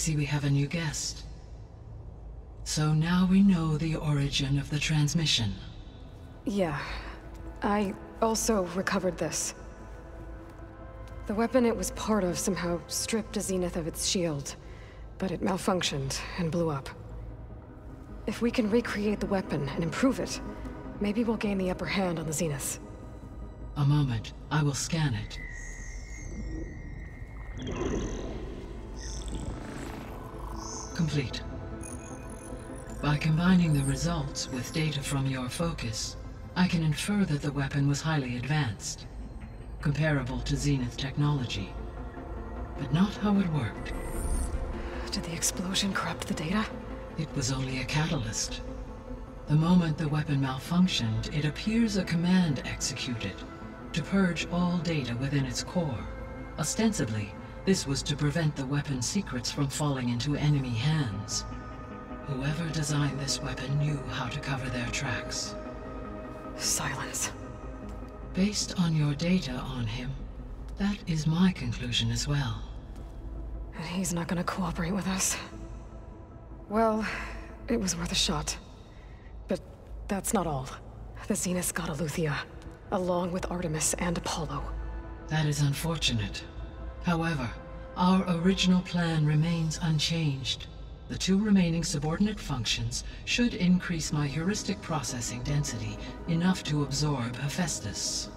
see we have a new guest. So now we know the origin of the transmission. Yeah. I also recovered this. The weapon it was part of somehow stripped a Zenith of its shield, but it malfunctioned and blew up. If we can recreate the weapon and improve it, maybe we'll gain the upper hand on the Zeniths. A moment, I will scan it. Complete. By combining the results with data from your focus, I can infer that the weapon was highly advanced, comparable to Zenith technology. But not how it worked. Did the explosion corrupt the data? It was only a catalyst. The moment the weapon malfunctioned, it appears a command executed to purge all data within its core. Ostensibly, this was to prevent the weapon's secrets from falling into enemy hands. Whoever designed this weapon knew how to cover their tracks. Silence. Based on your data on him, that is my conclusion as well. And he's not gonna cooperate with us. Well, it was worth a shot. But that's not all. The Zeniths got Aluthia, along with Artemis and Apollo. That is unfortunate. However, our original plan remains unchanged. The two remaining subordinate functions should increase my heuristic processing density enough to absorb Hephaestus.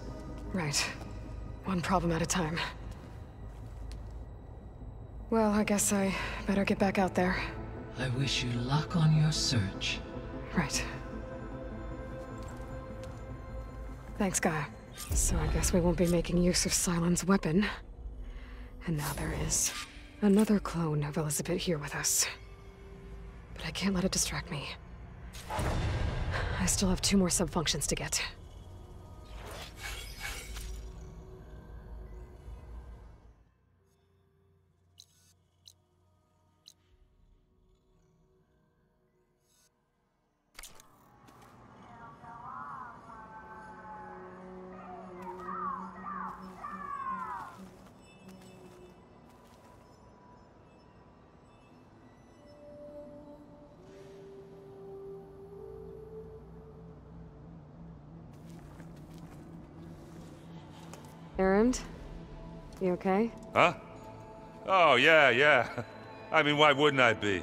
Right. One problem at a time. Well, I guess I better get back out there. I wish you luck on your search. Right. Thanks, Gaia. So I guess we won't be making use of Sylens' weapon. And now there is another clone of Elisabet here with us. But I can't let it distract me. I still have two more subfunctions to get. You okay? Huh? Oh, yeah, yeah. I mean, why wouldn't I be?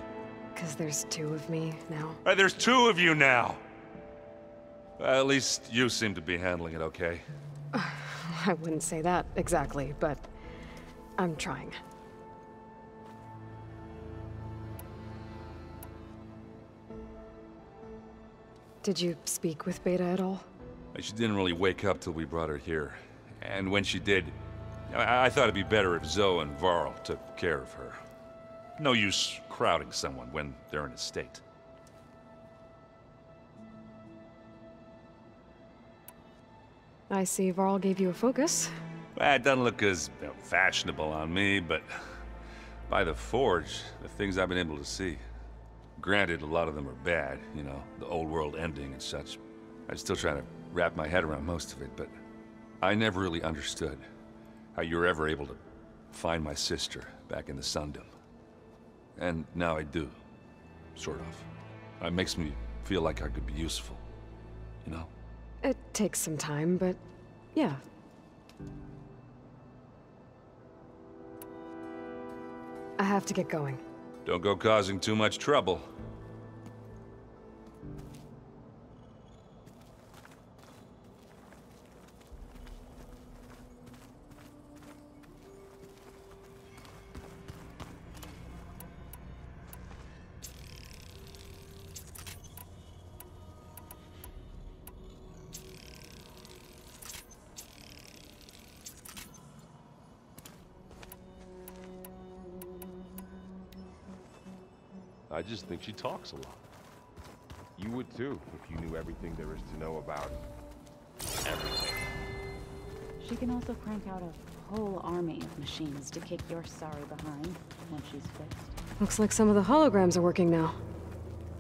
Because there's two of me now. There's two of you now! Well, at least you seem to be handling it okay. I wouldn't say that exactly, but I'm trying. Did you speak with Beta at all? She didn't really wake up till we brought her here. And when she did, I, I thought it'd be better if Zoe and Varl took care of her. No use crowding someone when they're in a state. I see Varl gave you a focus. Well, it doesn't look as you know, fashionable on me, but by the Forge, the things I've been able to see. Granted, a lot of them are bad, you know, the old world ending and such. I'm still trying to wrap my head around most of it, but I never really understood how you were ever able to find my sister back in the Sundom. And now I do, sort of. It makes me feel like I could be useful, you know? It takes some time, but yeah. I have to get going. Don't go causing too much trouble. Think she talks a lot. You would too, if you knew everything there is to know about everything. She can also crank out a whole army of machines to kick your sorry behind when she's fixed. Looks like some of the holograms are working now.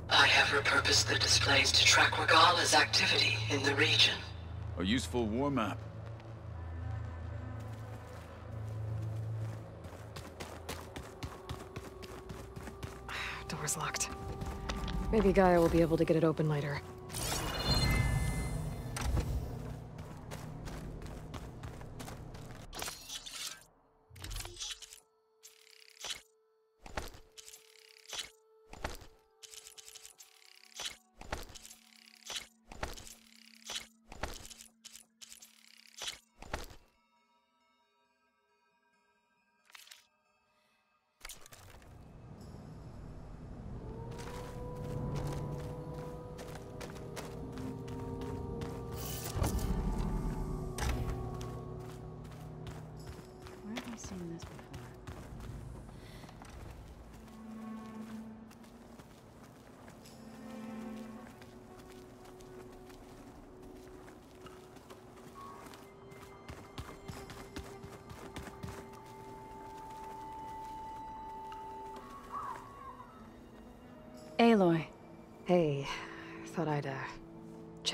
I have repurposed the displays to track Regala's activity in the region. A useful war map. Door's locked. Maybe Gaia will be able to get it open later.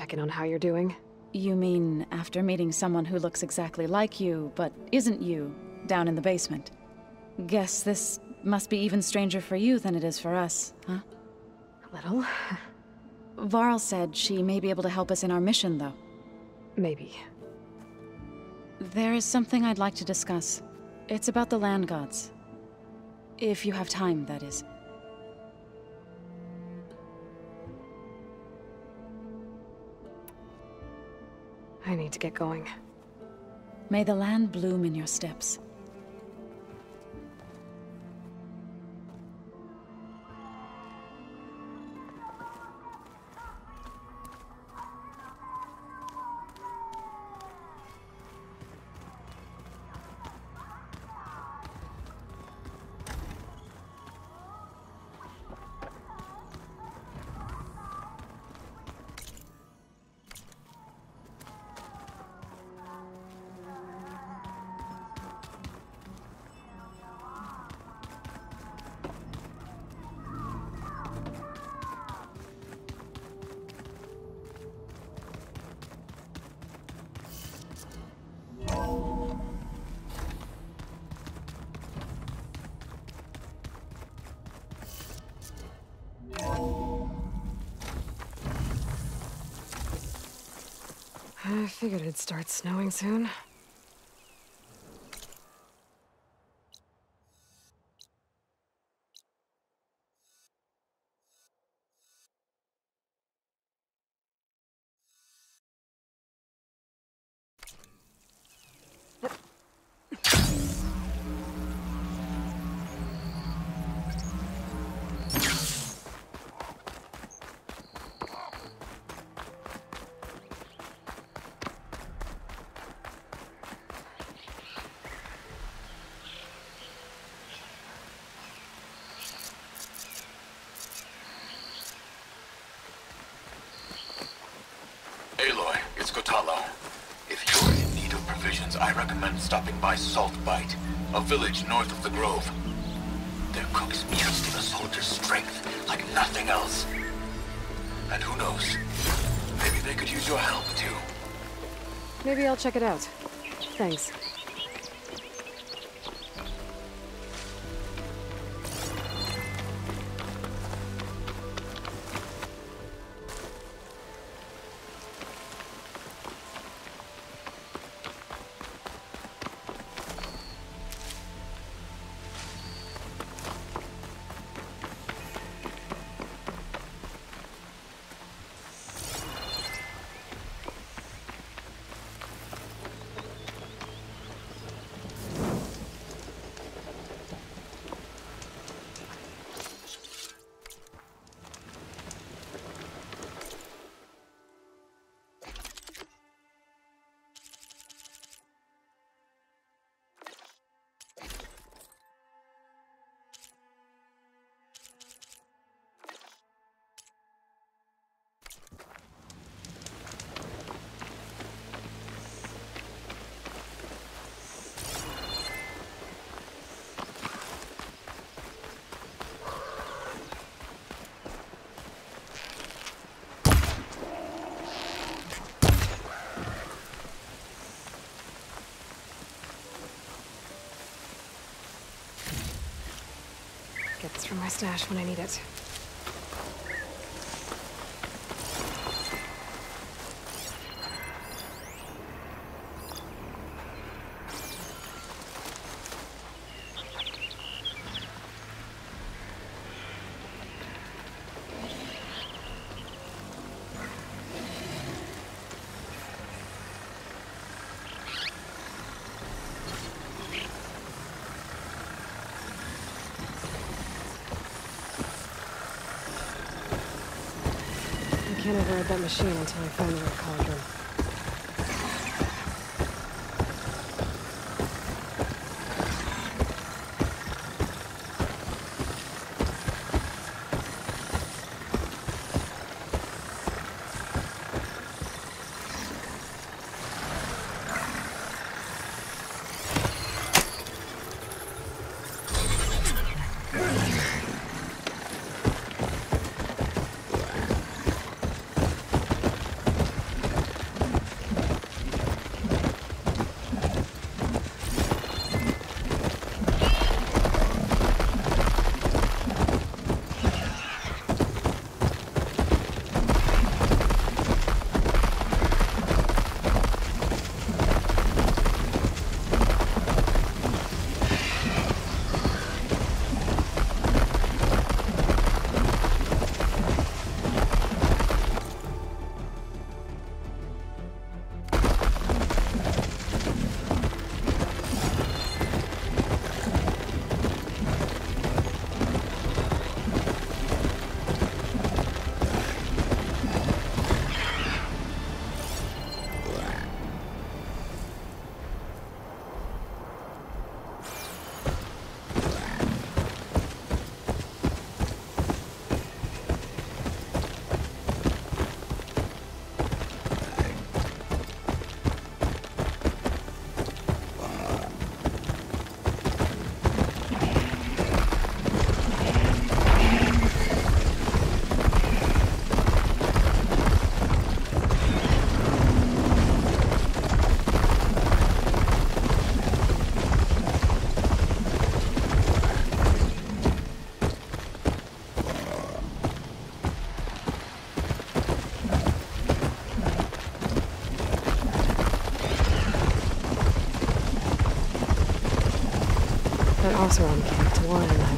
Check in on how you're doing. you mean after meeting someone who looks exactly like you, but isn't you, down in the basement? Guess this must be even stranger for you than it is for us, huh? A little. Varl said she may be able to help us in our mission, though. Maybe. There is something I'd like to discuss. It's about the land gods. If you have time, that is. I need to get going. May the land bloom in your steps. Figured it'd start snowing soon. It's Kotalo. If you're in need of provisions, I recommend stopping by Saltbite, a village north of the Grove. Their cooks meat give a soldier's strength like nothing else. And who knows, maybe they could use your help too. Maybe I'll check it out. Thanks. Stash when I need it. I can't that machine until I find the right That Oseram camp Tawana and I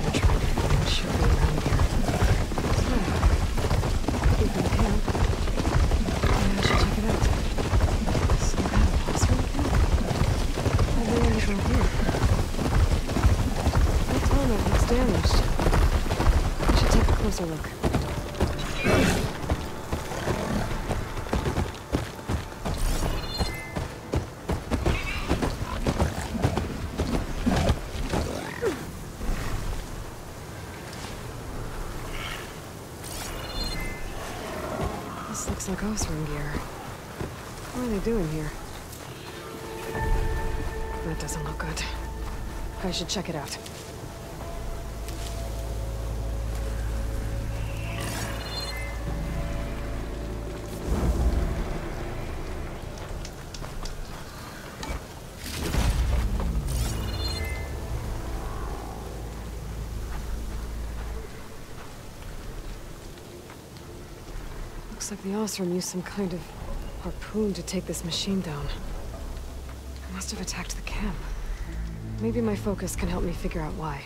Looks like Oseram gear. What are they doing here? That doesn't look good. I should check it out. Looks like the Oseram used some kind of harpoon to take this machine down. It must have attacked the camp. Maybe my focus can help me figure out why.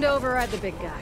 To override the big guy.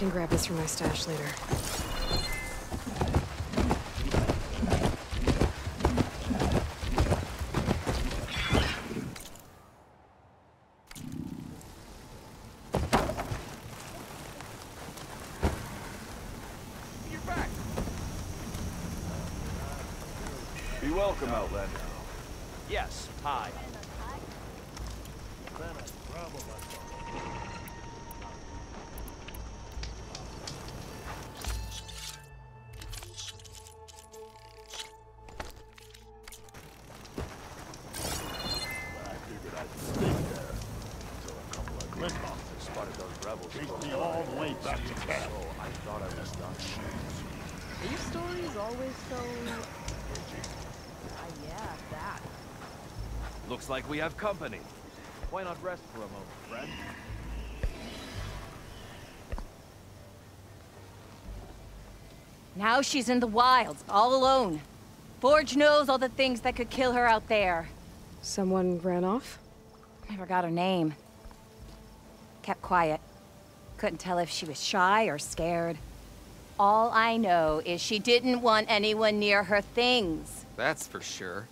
can grab this from my stash later. Be welcome, Outlander. Yes, hi. Like we have company. Why not rest for a moment, friend? Now she's in the wilds, all alone. Forge knows all the things that could kill her out there. Someone ran off? Never got her name. Kept quiet. Couldn't tell if she was shy or scared. All I know is she didn't want anyone near her things. That's for sure.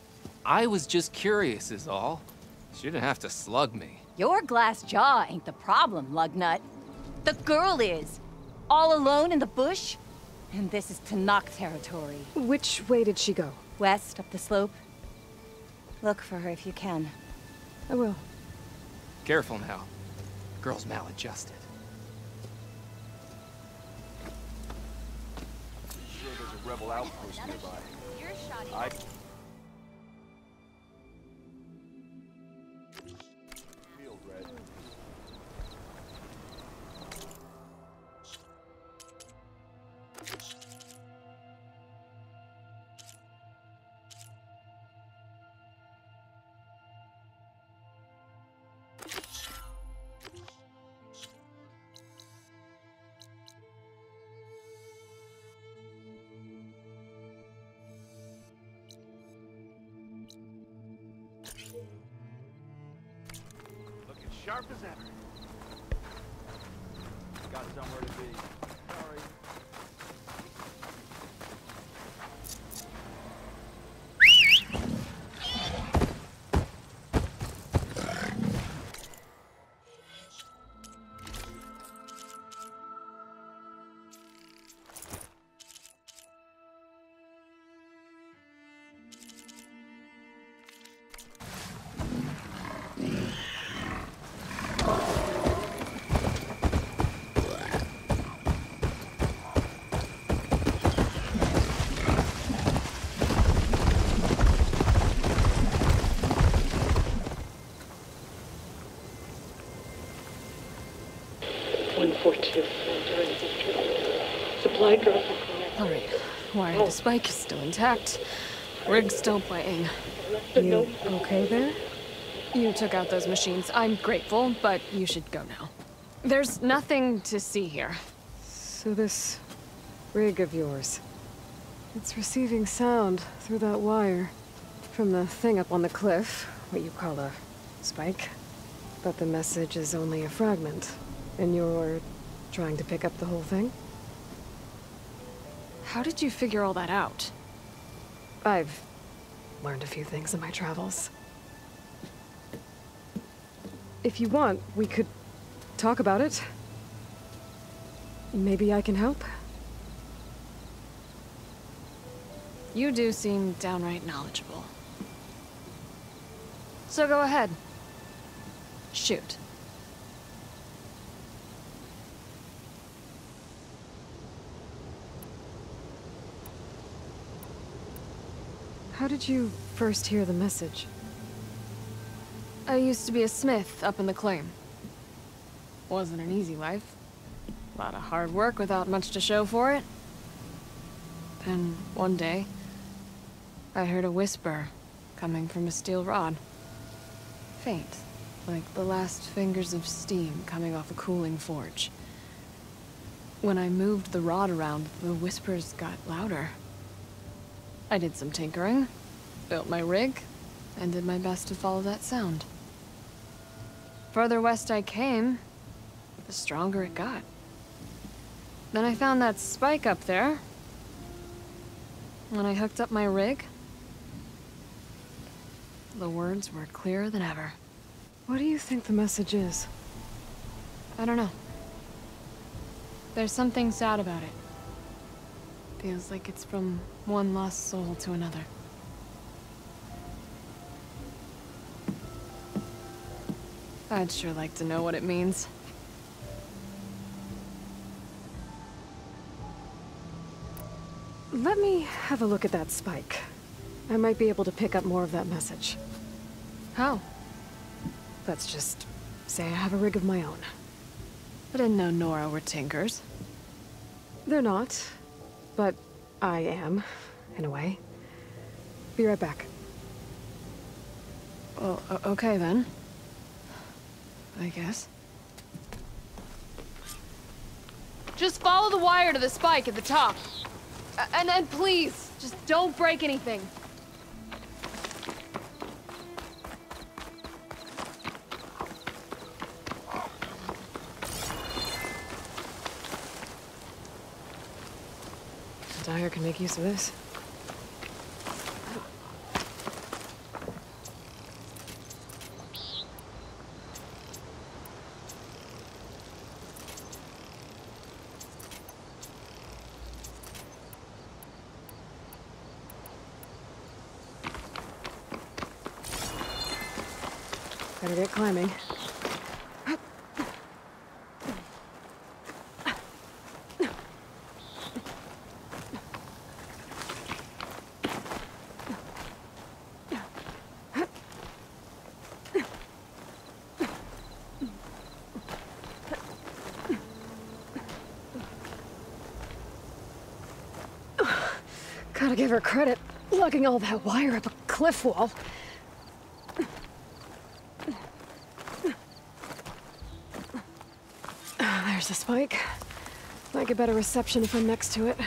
I was just curious is all. She didn't have to slug me. Your glass jaw ain't the problem, Lugnut. The girl is. All alone in the bush. And this is Tenakth territory. Which way did she go? West, up the slope. Look for her if you can. I will. Careful now. The Girl's maladjusted. Sure there's a rebel outpost nearby. I... sharp as ever. Got somewhere to be. Supply drop. Alright. Wire to spike is still intact. Rig's still playing. You okay there? You took out those machines. I'm grateful, but you should go now. There's nothing to see here. So this rig of yours, it's receiving sound through that wire from the thing up on the cliff, what you call a spike. But the message is only a fragment, and you're trying to pick up the whole thing? How did you figure all that out? I've learned a few things in my travels. If you want, we could talk about it. Maybe I can help? You do seem downright knowledgeable. So go ahead. Shoot. How did you first hear the message? I used to be a smith up in the claim. Wasn't an easy life. A lot of hard work without much to show for it. Then, one day, I heard a whisper coming from a steel rod. Faint, like the last fingers of steam coming off a cooling forge. When I moved the rod around, the whispers got louder. I did some tinkering, built my rig, and did my best to follow that sound. Further west I came, the stronger it got. Then I found that spike up there. When I hooked up my rig, the words were clearer than ever. What do you think the message is? I don't know. There's something sad about it. Feels like it's from one lost soul to another. I'd sure like to know what it means. Let me have a look at that spike. I might be able to pick up more of that message. How? Let's just say I have a rig of my own. I didn't know Nora were tinkers. They're not, but I am, in a way. Be right back. Oh, okay then. I guess. Just follow the wire to the spike at the top. And then please, just don't break anything. Can make use of this. Better get climbing. Gotta give her credit, lugging all that wire up a cliff wall. There's a spike. Might get better reception if I'm next to it.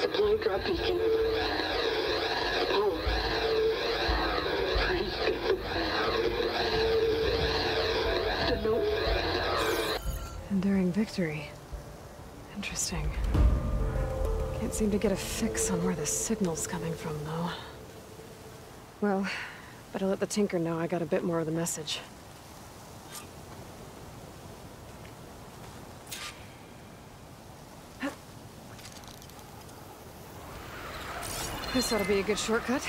Supply drop beacon. Power. Praise God. The note. Enduring victory. Interesting. Can't seem to get a fix on where the signal's coming from, though. Well, better let the Tinker know I got a bit more of the message. This ought to be a good shortcut.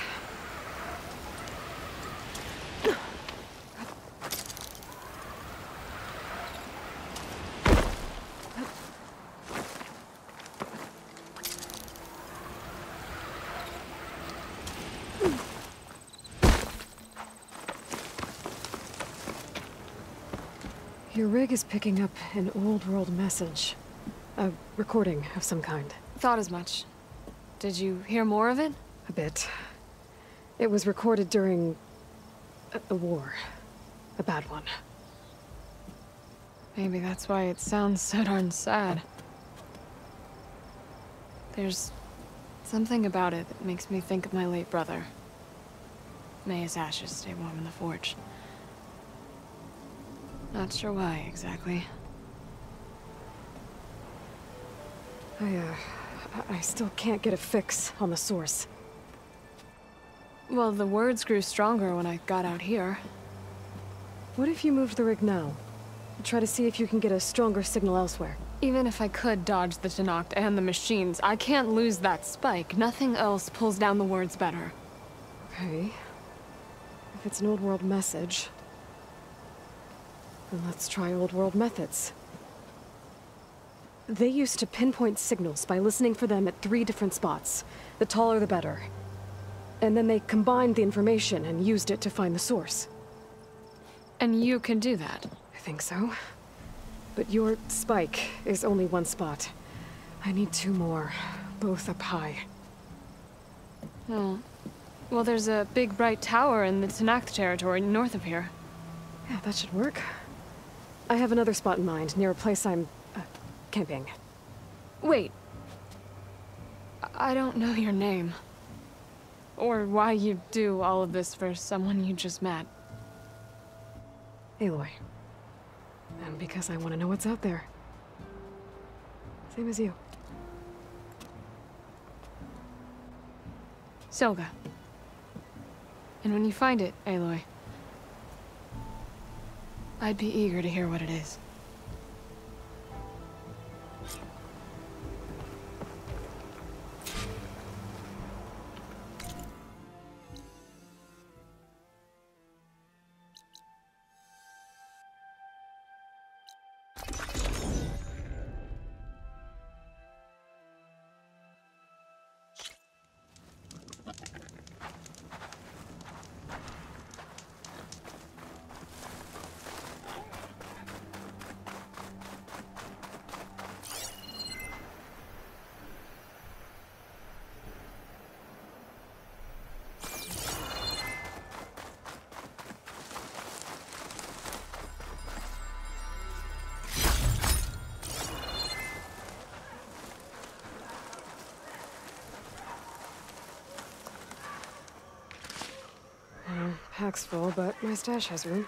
Rig is picking up an old world message. A recording of some kind. Thought as much. Did you hear more of it? A bit. It was recorded during... a, a war. A bad one. Maybe that's why it sounds so darn sad. There's something about it that makes me think of my late brother. May his ashes stay warm in the forge. Not sure why, exactly. I, uh... I still can't get a fix on the source. Well, the words grew stronger when I got out here. What if you moved the rig now? Try to see if you can get a stronger signal elsewhere. Even if I could dodge the Tenakth and the machines, I can't lose that spike. Nothing else pulls down the words better. Okay. If it's an old world message, let's try old world methods. They used to pinpoint signals by listening for them at three different spots. The taller the better. And then they combined the information and used it to find the source. And you can do that? I think so. But your spike is only one spot. I need two more, both up high. Oh. Well, there's a big bright tower in the Tenakth territory north of here. Yeah, that should work. I have another spot in mind, near a place I'm... Uh, camping. Wait. I don't know your name. Or why you do all of this for someone you just met. Aloy. And because I want to know what's out there. Same as you. Silga. And when you find it, Aloy, I'd be eager to hear what it is. Full, but my stash has room.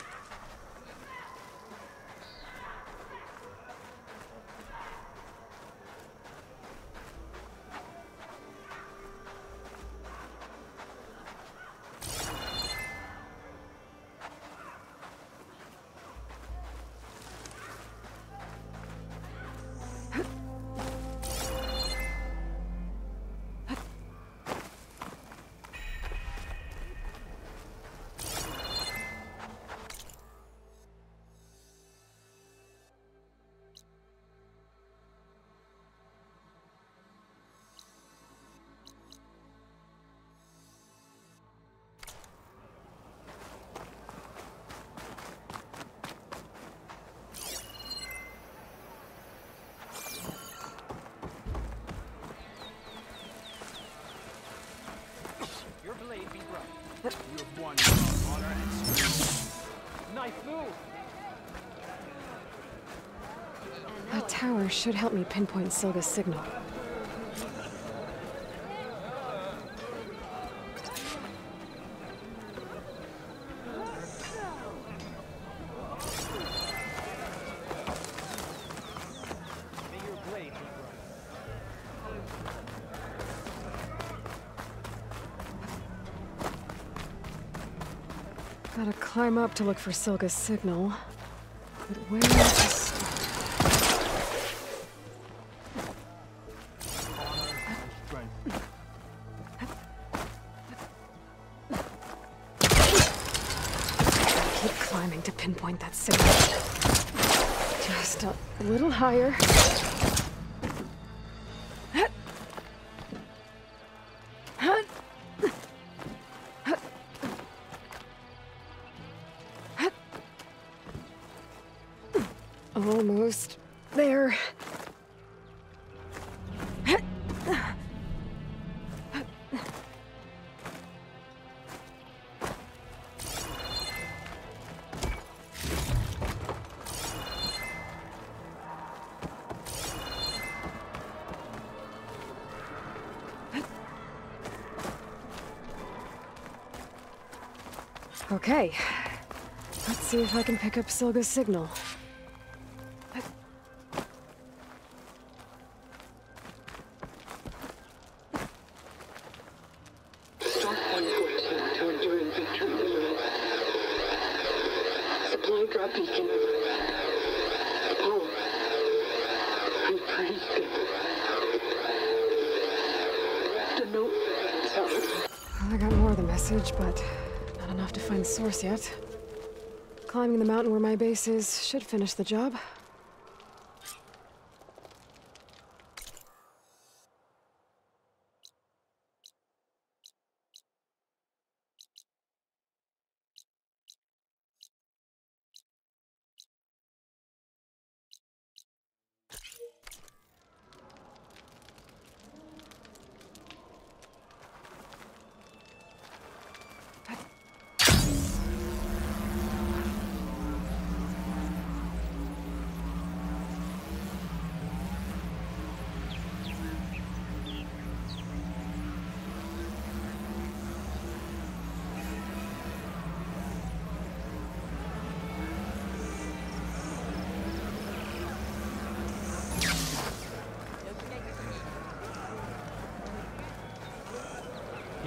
Should help me pinpoint Silga's signal. Gotta climb up to look for Silga's signal. But where to to that signal. Just a little higher. Okay. Let's see if I can pick up Silga's signal. Yet. Climbing the mountain where my base is should finish the job.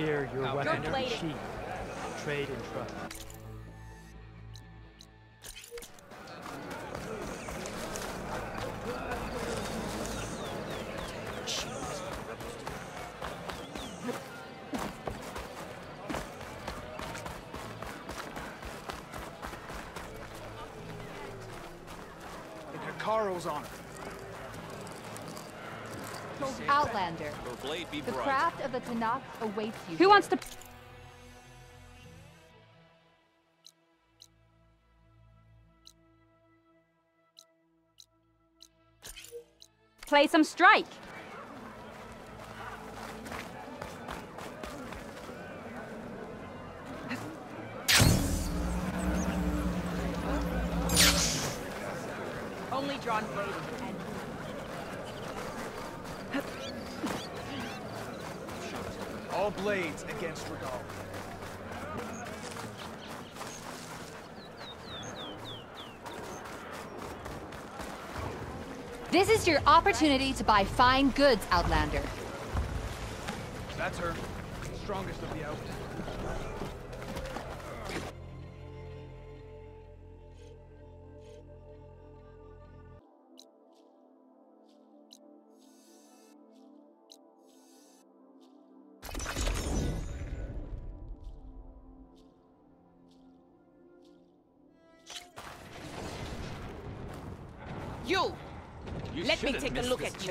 Here, your Now, weapon good and lady. sheath. Trade and trust. The Kakaro's on her. Outlander. Your blade be The bright. craft of the Tenakth awaits you. Who wants to... Play some strike. Only drawn blade and All blades against Regal. This is your opportunity to buy fine goods, Outlander. That's her. Strongest of the out.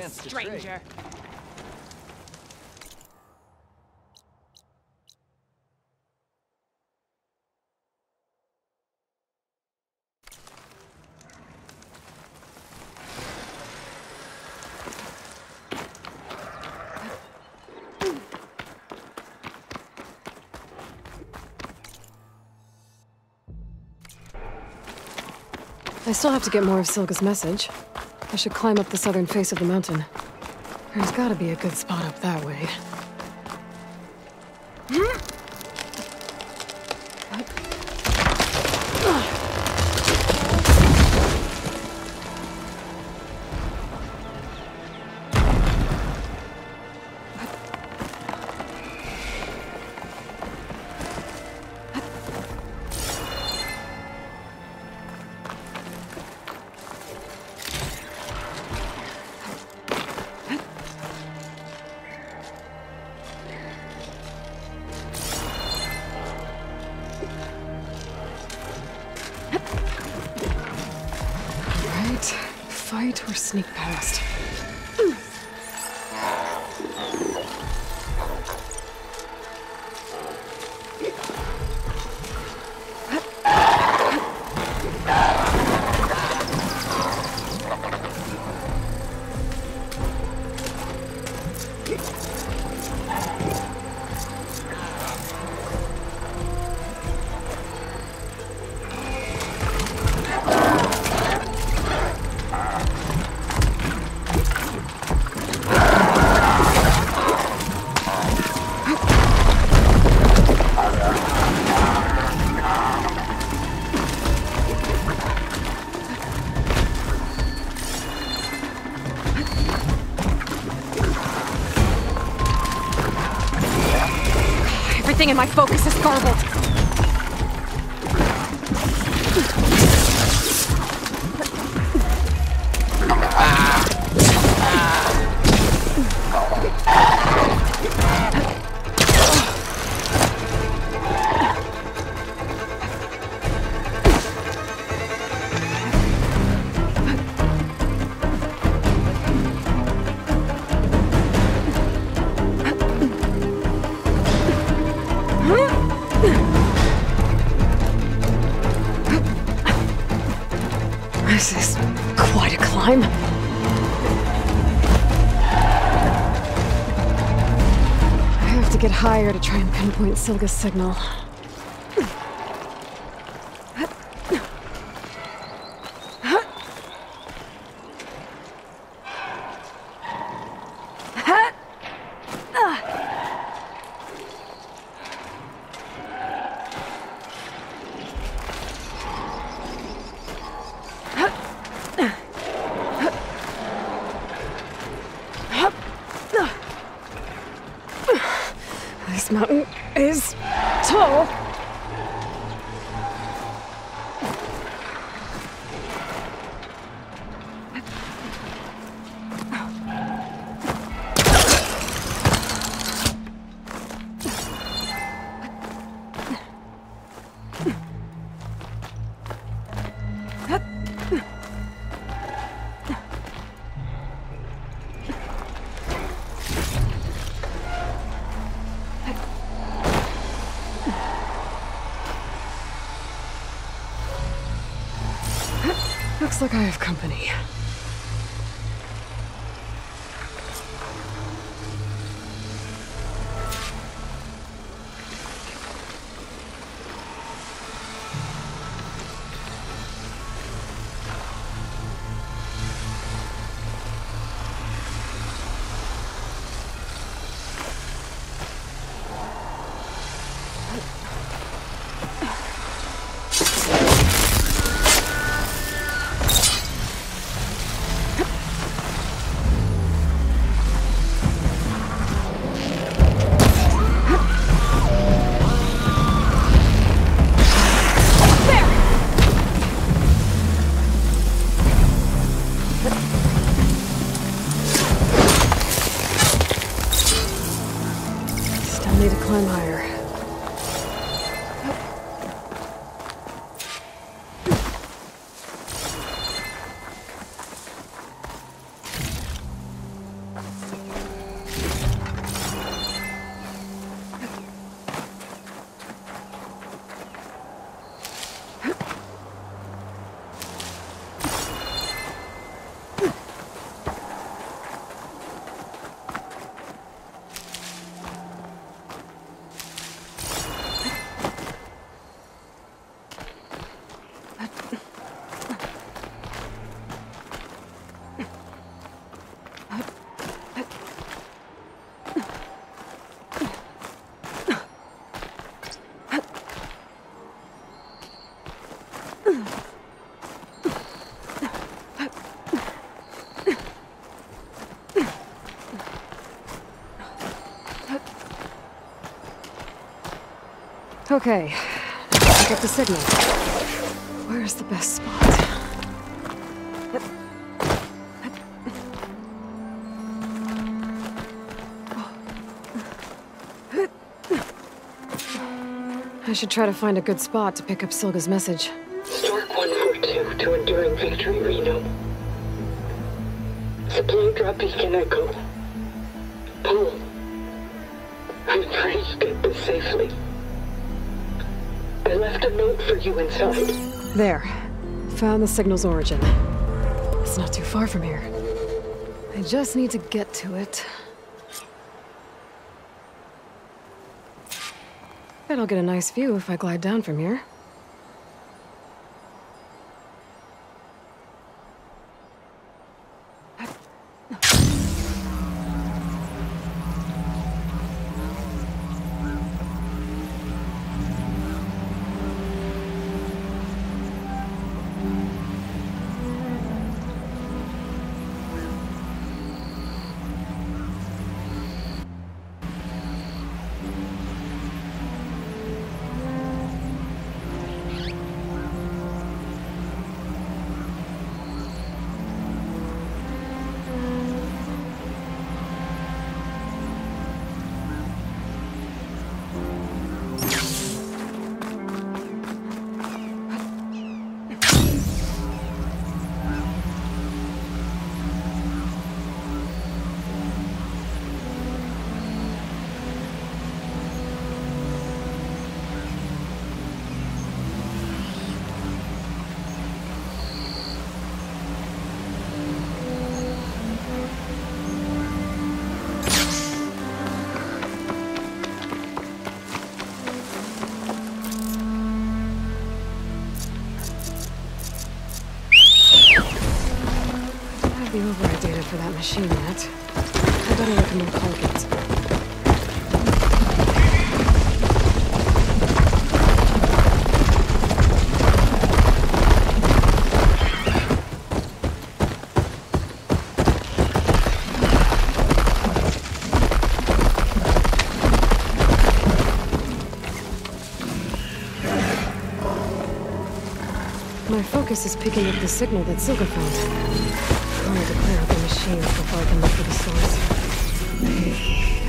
Take a missed look this at you, chance to trade. stranger. I still have to get more of Silga's message. I should climb up the southern face of the mountain. There's gotta be a good spot up that way. In my focus is garbled. Try and pinpoint Silga's signal. Like I have company. Okay, pick up the signal. Where's the best spot? I should try to find a good spot to pick up Silga's message. Stork 142 to Enduring Victory Reno. Supply drop beacon echo. Paul. I'm trying to get this safely. For you inside. There. Found the signal's origin. It's not too far from here. I just need to get to it. Bet I'll get a nice view if I glide down from here. That machine yet. I better look into the targets. My focus is picking up the signal that Silga found. I need to clear out the machines before I can look for the source.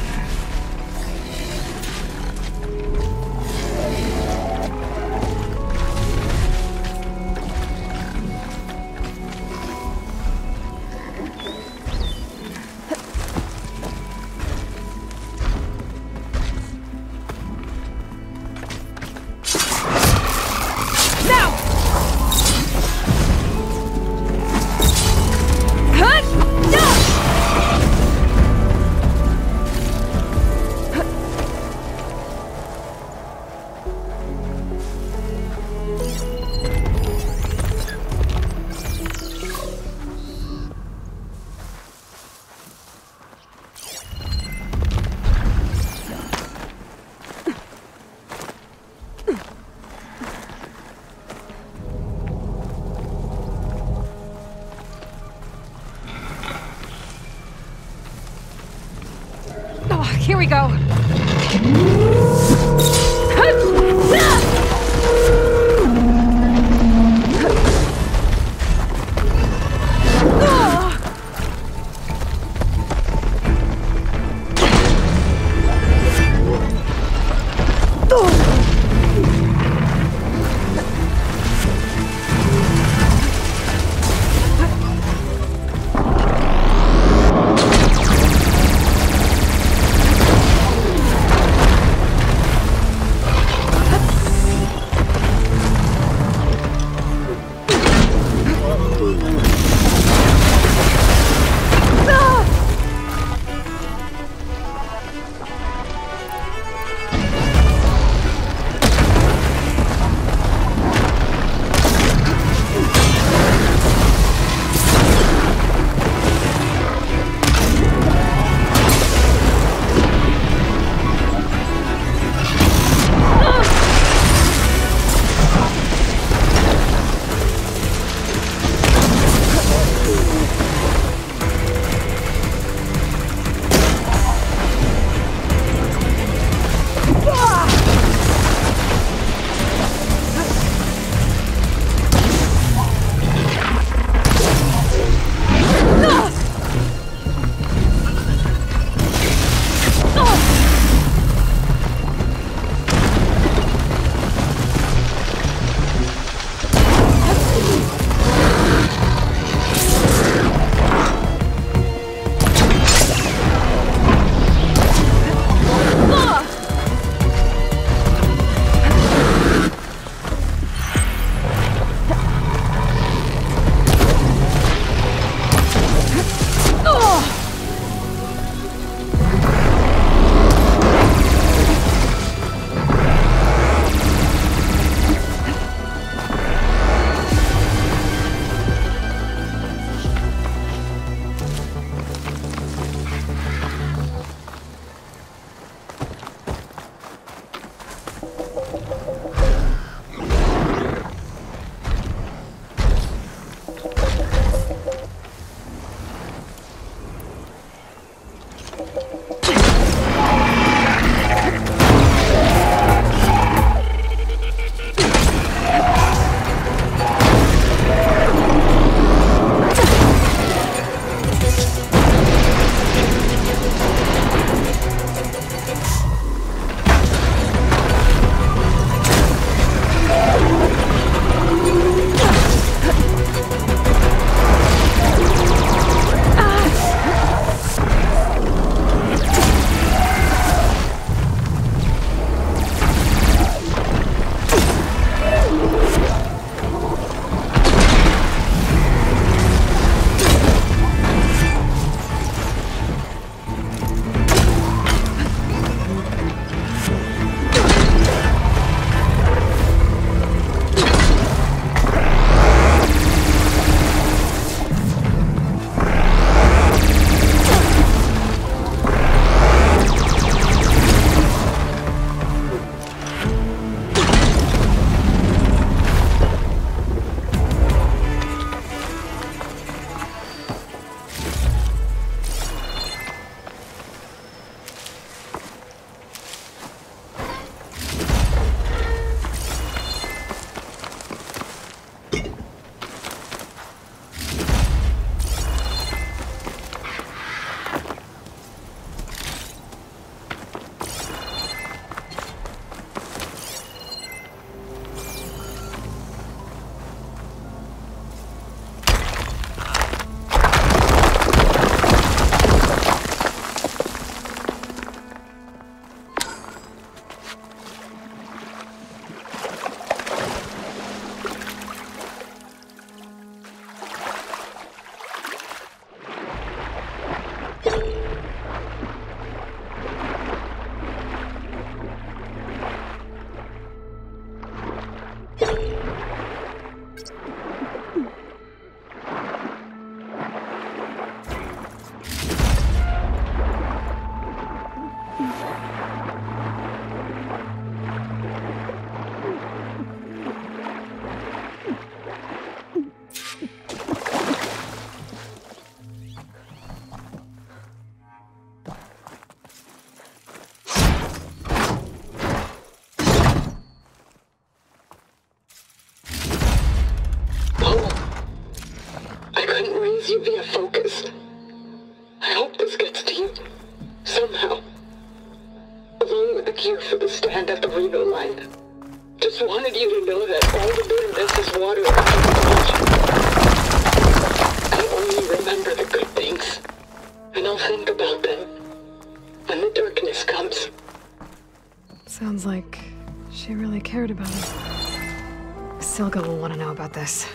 This.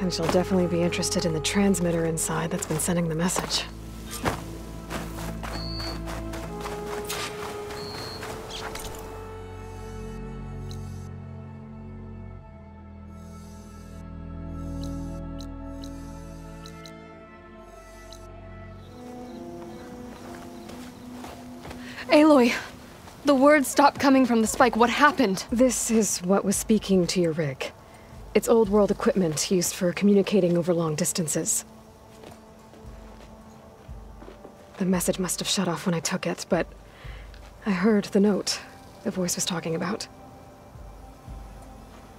And she'll definitely be interested in the transmitter inside that's been sending the message. Aloy, the words stopped coming from the spike. What happened? This is what was speaking to your rig. It's old world equipment used for communicating over long distances. The message must have shut off when I took it, but I heard the note the voice was talking about.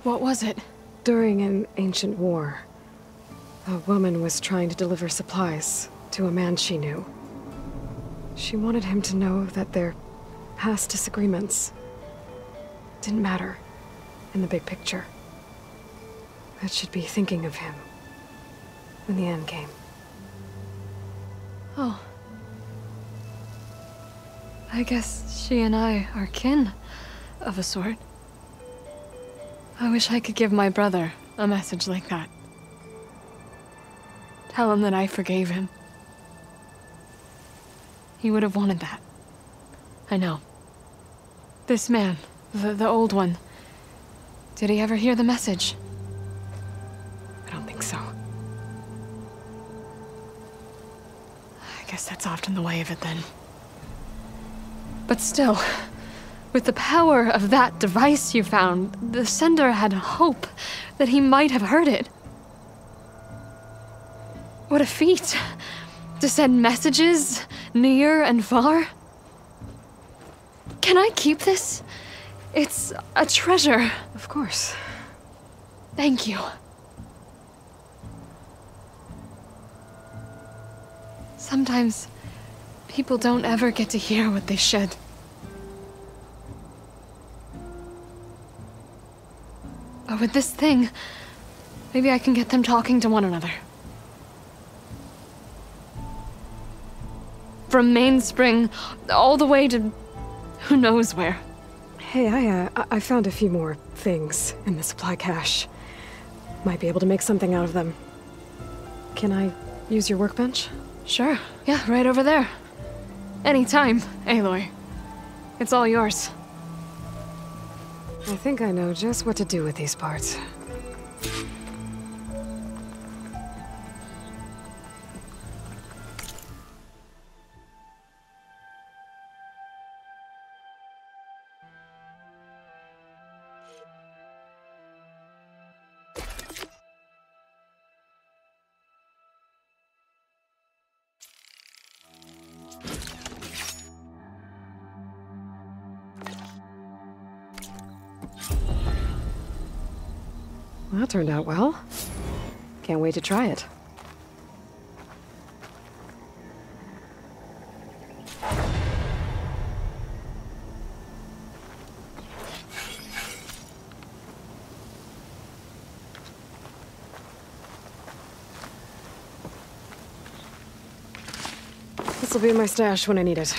What was it? During an ancient war, a woman was trying to deliver supplies to a man she knew. She wanted him to know that their past disagreements didn't matter in the big picture. That she'd be thinking of him when the end came. Oh. I guess she and I are kin, of a sort. I wish I could give my brother a message like that. Tell him that I forgave him. He would have wanted that. I know. This man, the, the old one, did he ever hear the message? I don't think so. I guess that's often the way of it then. But still, with the power of that device you found, the sender had hope that he might have heard it. What a feat! To send messages near and far? Can I keep this? It's a treasure. Of course. Thank you. Sometimes people don't ever get to hear what they should. But with this thing, maybe I can get them talking to one another. From Mainspring all the way to who knows where. Hey, I, uh, I found a few more things in the supply cache. Might be able to make something out of them. Can I use your workbench? Sure. Yeah, right over there. Anytime, Aloy. It's all yours. I think I know just what to do with these parts. Turned out well. Can't wait to try it. This will be in my stash when I need it.